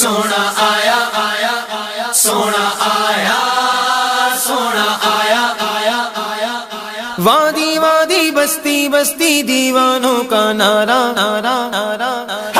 सोना आया आया आया, सोना आया सोना आया आया आया आया। वादी वादी, बस्ती बस्ती, दीवानों का नारा नारा नारा नारा।